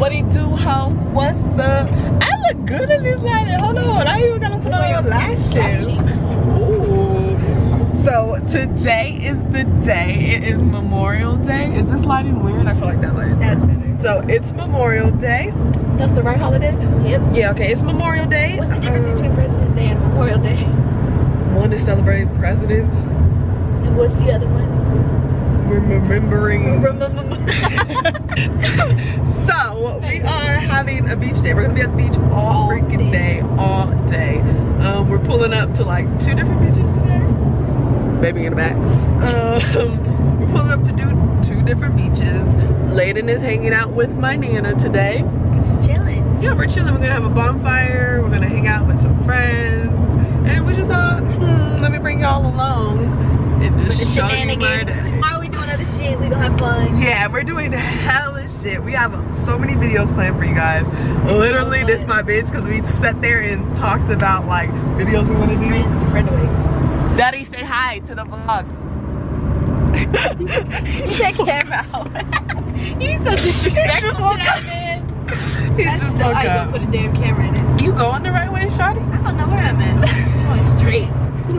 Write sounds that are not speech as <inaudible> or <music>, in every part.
What he do, ho? What's up? I look good in this lighting. Hold on, I even gotta put on your lashes. Ooh. So today is the day. It is Memorial Day. Is this lighting weird? I feel like that lighting. That's better. So it's Memorial Day. That's the right holiday? Yep. Yeah, okay, it's Memorial Day. What's the difference Um, between President's Day and Memorial Day? One is celebrating presidents. And what's the other one? Remembering. Remember. <laughs> so we are having a beach day. We're gonna be at the beach all, All freaking day. day. all day. Um, we're pulling up to like two different beaches today. Baby in the back. Um, we're pulling up to do two different beaches. Layden is hanging out with my nana today. Just chilling. Yeah, we're chilling. We're gonna have a bonfire. We're gonna hang out with some friends, and we just thought, hmm, let me bring y'all along and With just show you my shenanigans. day. Other shit? We gonna have fun. Yeah, we're doing hella shit. We have so many videos planned for you guys. Literally, this my bitch because we sat there and talked about like videos we want to do. Friend, friend away. Daddy, say hi to the vlog. Get that camera out. <laughs> <laughs> He's so disrespectful just to woke that up. man. <laughs> He That's just so, woke I up. gonna put a damn camera in it. You going the right way, Shawty? I don't know where I'm at. I'm going straight.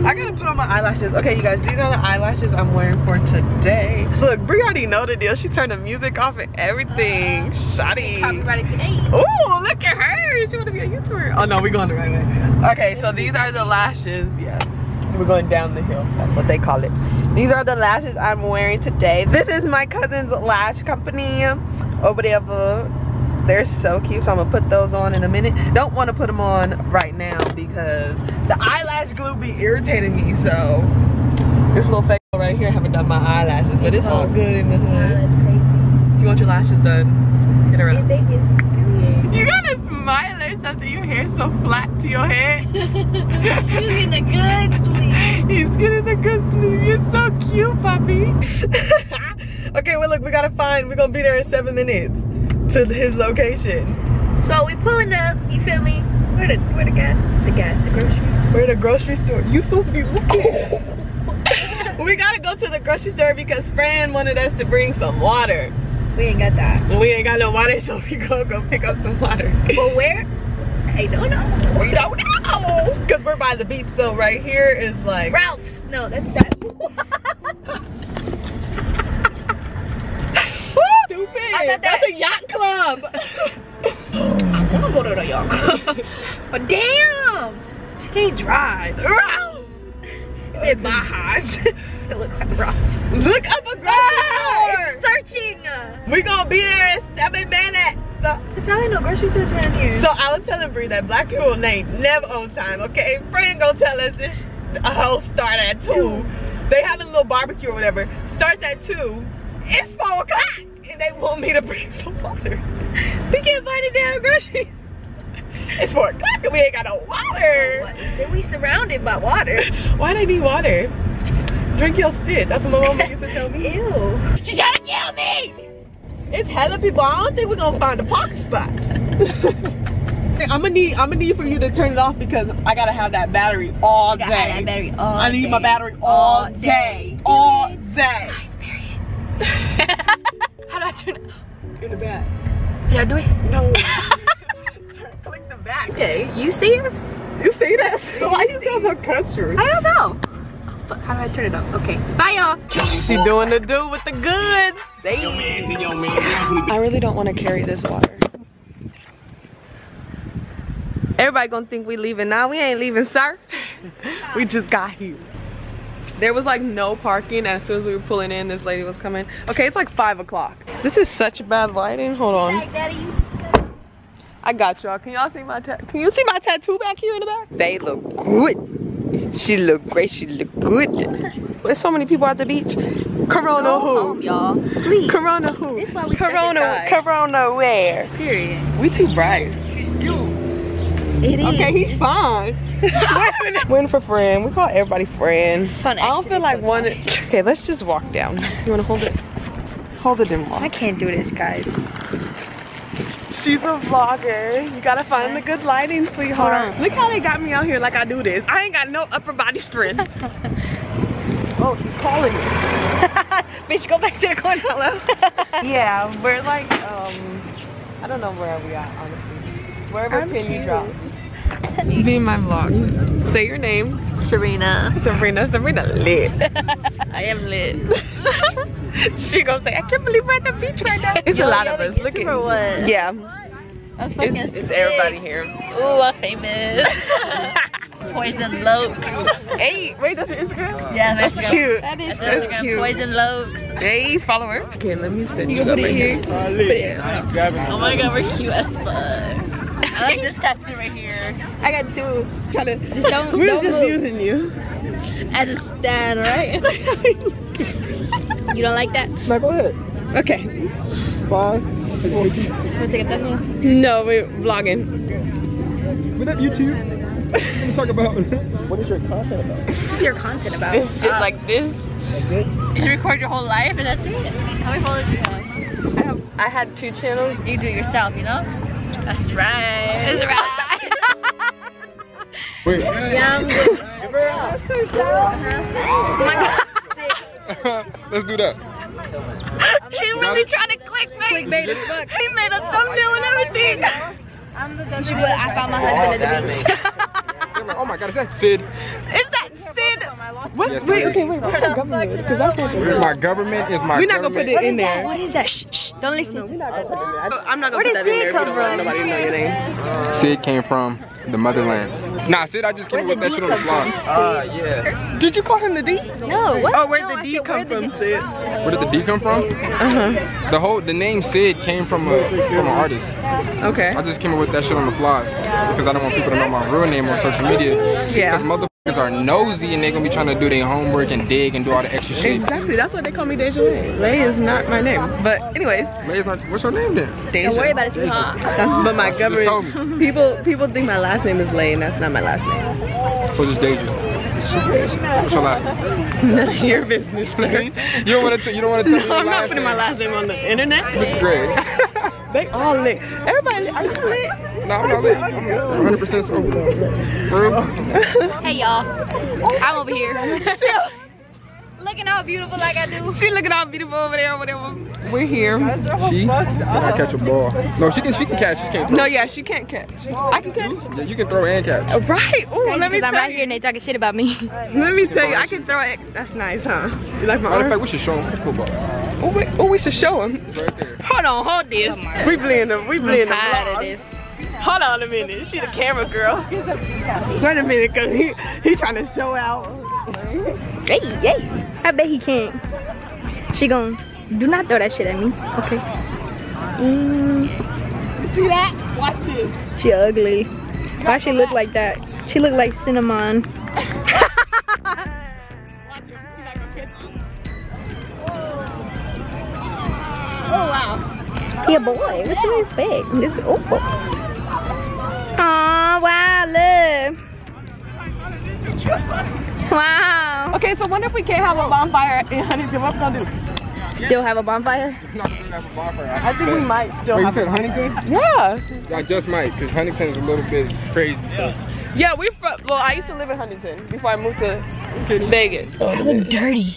I gotta put on my eyelashes. Okay, you guys, these are the eyelashes I'm wearing for today. Look, Brie already know the deal. She turned the music off and everything. Uh, Shawty. Copyrighted today. Ooh, look at her. She wanna be a YouTuber. Oh no, we're going the right way. Okay, so these are the lashes. Yeah. We're going down the hill. That's what they call it. These are the lashes I'm wearing today. This is my cousin's lash company or whatever. They're so cute, so I'm gonna put those on in a minute. Don't wanna put them on right now because the eyelash glue be irritating me, so this little fake right here, I haven't done my eyelashes, but it's all good in the hood. If you want your lashes done, hit her up. You got a smile or something. Your hair's so flat to your head. <laughs> He's getting a good sleep. He's getting a good sleep. You're so cute, puppy. <laughs> okay, well look, we gotta find. We're gonna be there in seven minutes to his location. So we pulling up, you feel me? Where the where the gas? The gas, the groceries. We're at a grocery store. You supposed to be looking. <laughs> we gotta go to the grocery store because Fran wanted us to bring some water. We ain't got that. We ain't got no water, so we gonna go pick up some water. But where? I don't know. we don't know. Because we're by the beach, so right here is like Ralph's. No, that's that. <laughs> Thought That's a yacht club. I wanna go to the yacht club. <laughs> but damn, she can't drive. Is it Bajas? <laughs> it looks like Ralph's. Look up a grocery It's searching. We gonna be there in seven minutes. So, There's probably no grocery stores around here. so I was telling Bree that black people ain't never on time. Okay, Fran gonna tell us this a whole start at two. They having a little barbecue or whatever. Starts at two. It's four o'clock, they want me to bring some water. we can't find the damn groceries. It's four o'clock, and we ain't got no water. Then we surrounded by water. Why they need water? Drink your spit. That's what my mama used to tell me. <laughs> Ew. She trying to kill me! It's hella people. I don't think we're gonna find a park spot. <laughs> I'm gonna need I'm gonna need for you to turn it off because I gotta have that battery all day. That battery all I need my battery all, All day. day. All Period. day. <laughs> Nice, period. How do I turn it? In the back. Did I do it? No. <laughs> Turn, click the back. Okay, you see us? You see this? <laughs> Why you sound so country? I don't know. But how do I turn it up? Okay, bye y'all. She doing the do with the goods. Say. I really don't want to carry this water. Everybody gonna think we leaving now. We ain't leaving, sir. <laughs> we just got here. There was like no parking and as soon as we were pulling in, this lady was coming. Okay, it's like five o'clock. This is such bad lighting. Hold on. I got y'all. Can y'all see my? Can you see my tattoo back here in the back? They look good. She look great. She look good. There's so many people at the beach. Corona Go who? home, y'all. Please. Corona who? This why we Corona, Corona where? Period. We too bright. It is. Okay, he's fine. <laughs> Win for friend. We call everybody friend. Fun I don't feel like one. Okay, let's just walk down. You wanna hold it? Hold it and walk. I can't do this, guys. She's a vlogger. You gotta find the good lighting, sweetheart. Look how they got me out here like I do this. I ain't got no upper body strength. <laughs> oh, he's calling me. <laughs> Bitch, go back to the corner. Hello. yeah, we're like um I don't know where we at, honestly. Wherever I'm pin you cute. drop. Be my vlog. Say your name. Serena. Sabrina. Sabrina lit. <laughs> I am lit. <laughs> she gonna say, I can't believe we're at the beach right now. It's a lot of us. Look YouTuber at was. Yeah, That's fucking it's, it's everybody here. Ooh, I'm famous. <laughs> Poison Lokes. Hey, wait, that's your Instagram? Yeah, That's Instagram. cute. That is That's Instagram. cute. Poison Lokes. Hey, follow her. Okay, let me send you Put up it right here. here. Put it here. Oh my god, we're cute as fuck. I like <laughs> this tattoo right here. I got two. Trying to, Just don't, we're don't just move. using you. As a stand, right? <laughs> you don't like that? Now go ahead. Okay. Five. Wanna take a thumbnail? No, we're vlogging. <laughs> What up, YouTube? Let's talk about what is your content about? What's your content about? It's just Uh, like this. Like this? You record your whole life and that's it. How many followers do you have? I have I had two channels. You do it yourself, you know? That's right. That's right. <laughs> Wait. Yum. oh <laughs> my god. Let's do that. he really tried to clickbait. Clickbait as fuck. He made a thumbnail and everything. She put, I found my husband at the oh, beach. <laughs> Oh my god, is that Sid? Is that Sid? What's Yes, wait? Okay, wait. What's the government? Because I can't. My government is my We're not gonna put it in there. What is that? Shh, shh. Don't listen. I'm not gonna Where put does that in there. Sid if you come don't want from? nobody to know your name. Sid came from the motherlands. Nah, Sid, I just came Where'd with that shit on the come vlog. Ah, yeah. Did you call him the D? No, what? Oh, where'd the I D said, come from, Sid? Where did the D come from? Uh huh. The whole, the name Sid came from a from an artist. Okay. I just came up with that shit on the fly because I don't want people to know my real name on social media. Yeah. Because motherfuckers are nosy and they gonna be trying to do their homework and dig and do all the extra shit. Exactly. That's why they call me DeJha Lei. Lei is not my name. But anyways, Lei is not. What's your name then? DeJha. Don't worry about it, sweetheart. That's but my You government. People people think my last name is Lei, and that's not my last name. So just DeJha. What's your last name? <laughs> None of your business, sir. you don't want to. You don't want to tell No, your I'm not last putting my last name on the internet. Greg. <laughs> They all lit. Everybody, are you lit? No, I'm not lit. I'm 100 percent sober. For? Hey y'all. I'm over here. <laughs> Looking all beautiful like I do. She looking all beautiful over there, whatever. We're here. She I catch a ball. No, she can. She can catch. She can't. Throw. No, yeah, she can't catch. I can catch. Yeah, you can throw and catch. Right. Ooh, let me Because I'm tell right here and they talking shit about me. Let me tell you, I can throw it. That's nice, huh? You like my Matter of fact, we should show them football. Oh, we, oh, we should show him. Right there. Hold on, hold this. We blend them. We blend them. tired of this. Hold on a minute. She the camera girl. Wait a minute, cause he he trying to show out. Hey, hey. I bet he can't. She gon' do not throw that shit at me. Okay. Mm, You see that? Watch this. she ugly. Why she look like that? She look like cinnamon. Watch him. He not gonna catch you. Oh wow. He a boy. What you expect? This, oh. Aw, wow, look. Wow. Okay, so wonder if we can't have a bonfire in Huntington? What we gonna do? Still have a bonfire? Not have a bonfire. I think we might still Wait, you have. said Huntington? Yeah. I just might, because Huntington is a little bit crazy. So. Yeah, we from. Well, I used to live in Huntington before I moved to. Vegas. So look dirty.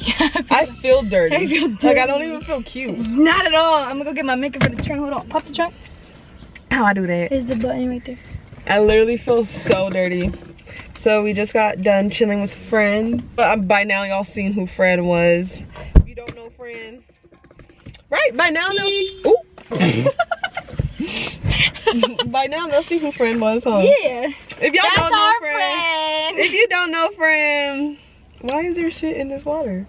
I feel dirty. <laughs> I feel dirty. Like I don't even feel cute. Not at all. I'm gonna go get my makeup for the trunk. Hold on. Pop the trunk. How I do that? Is the button right there. I literally feel so dirty. So we just got done chilling with Friend. But by now y'all seen who Friend was. If you don't know Friend, right? By now they'll. <laughs> Ooh. <laughs> by now they'll see who Friend was, huh? Yeah. If y'all don't know Friend, friend. if you don't know Friend, why is there shit in this water?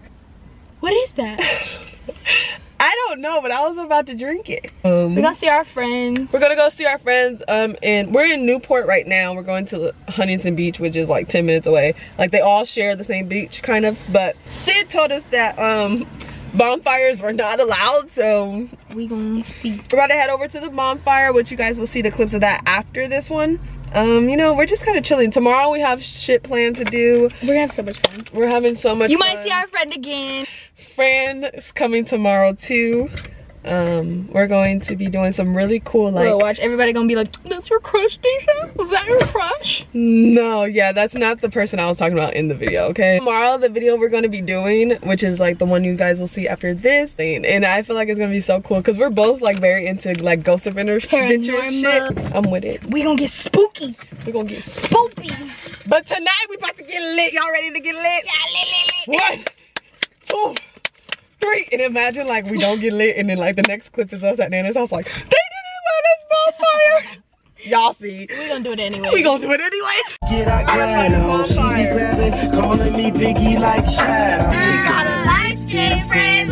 What is that? <laughs> I don't know, but I was about to drink it. Um, We're gonna see our friends. We're gonna go see our friends. Um, and we're in Newport right now. We're going to Huntington Beach, which is like 10 minutes away. Like they all share the same beach, kind of. But Sid told us that um bonfires were not allowed, so We gonna see. we're about to head over to the bonfire, which you guys will see the clips of that after this one. Um, you know, we're just kind of chilling. Tomorrow we have shit planned to do. We're gonna have so much fun. We're having so much. You fun. might see our friend again. Fran is coming tomorrow too. Um, we're going to be doing some really cool like Bro, watch everybody gonna be like, "That's your crush, DeJha? Was that your crush?" No, yeah, that's not the person I was talking about in the video, okay? Tomorrow, the video we're gonna be doing, which is like the one you guys will see after this, thing. and I feel like it's gonna be so cool because we're both like very into like ghost adventure shit. I'm with it. We gonna get spooky. We're gonna get spooky. But tonight, we about to get lit. Y'all ready to get lit? One, two, three. And imagine like we don't get lit, and then like the next clip is us at Nana's house, like, they didn't let us bonfire. <laughs> Y'all see. We gonna do it anyway. We gonna do it anyways. Get out I gotta this. She be bonfire. grabbing, calling me Biggie like Shad. got a light skin friend,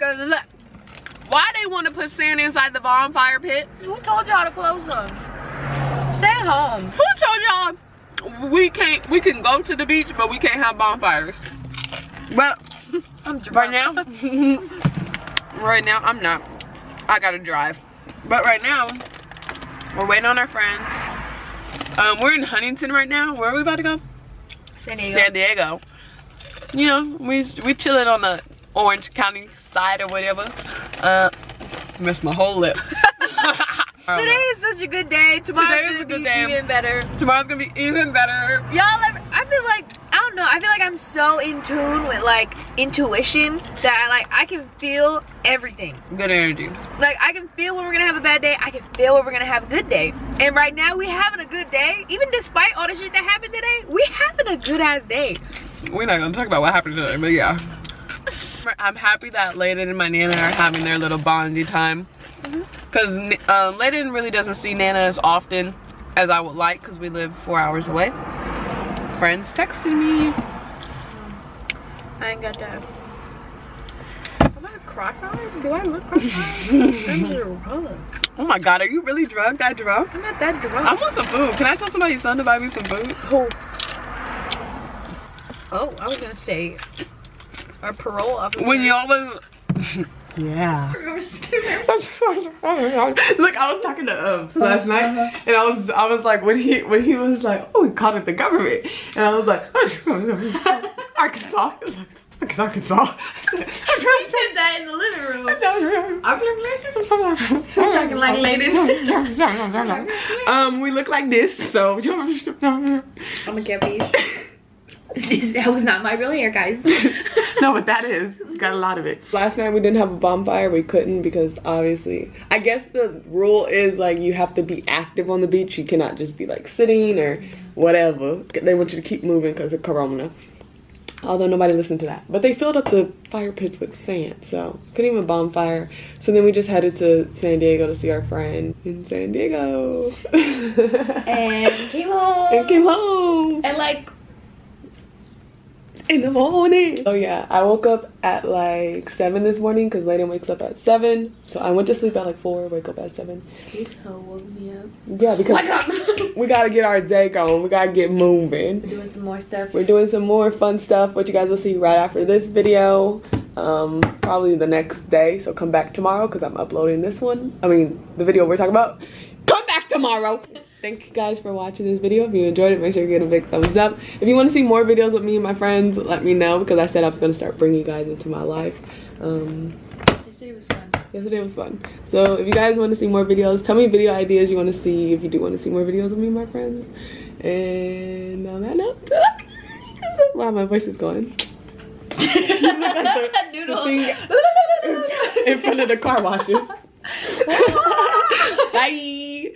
because look, why they want to put sand inside the bonfire pit? Who told y'all to close them? Stay at home. Who told y'all we can't we can go to the beach but we can't have bonfires? Well, <laughs> I'm right now, <laughs> right now I'm not. I gotta drive, but right now we're waiting on our friends. Um, we're in Huntington right now. Where are we about to go? San Diego. San Diego. You know, we we chilling on the Orange County side or whatever. Uh, missed my whole lip. <laughs> Today is such a good day. Tomorrow's Today is gonna a good be day. even better. Tomorrow's gonna be even better. Y'all, I feel like I don't know. I feel like I'm so in tune with like intuition that I like I can feel everything. Good energy. Like I can feel when we're gonna have a bad day. I can feel when we're gonna have a good day. And right now we having a good day. Even despite all the shit that happened today, we having a good ass day. We're not gonna talk about what happened today, but yeah. I'm happy that Layden and my Nana are having their little bonding time. Because um, Layden really doesn't see Nana as often as I would like because we live four hours away. Friends texting me. I ain't got that. Am I a crocodile? Do I look crocodile? <laughs> I'm just drunk. Oh my god, are you really drunk? That drunk? I'm not that drunk. I want some food. Can I tell somebody's son to buy me some food? Oh. Oh, I was gonna say our parole officer. When you always. yeah. <laughs> Look, I was talking to um last night, and I was I was like when he when he was like, oh, he called it the government, and I was like, <laughs> Arkansas. He was like, "Fuck Arkansas. <laughs> I said that in the living room. said, I'm talking like ladies. um, we look like this, so. I'm a catfish. This, that was not my real hair, guys. <laughs> no, but that is got a lot of it. Last night we didn't have a bonfire. We couldn't because obviously, I guess the rule is like you have to be active on the beach. You cannot just be like sitting or whatever. They want you to keep moving because of Corona. Although nobody listened to that, but they filled up the fire pits with sand, so couldn't even bonfire. So then we just headed to San Diego to see our friend in San Diego, <laughs> and came home. and came home. And like, <laughs> in the morning. Oh yeah, I woke up at like seven this morning because Layden wakes up at seven. So I went to sleep at like four, wake up at seven. this hoe woke me up. Yeah, because <laughs> we gotta get our day going. We gotta get moving. Doing some more stuff. We're doing some more fun stuff, which you guys will see right after this video. Um, probably the next day. So come back tomorrow because I'm uploading this one. I mean, the video we're talking about. Come back tomorrow. Thank you guys for watching this video. If you enjoyed it, make sure you give it a big thumbs up. If you want to see more videos with me and my friends, let me know because I said I was going to start bringing you guys into my life. Um, Yesterday was fun. yesterday was fun. So if you guys want to see more videos, tell me video ideas you want to see if you do want to see more videos with me and my friends. And on that note, <laughs> wow, my voice is going. <laughs> Like the- <laughs> in front of the car washes. Bye.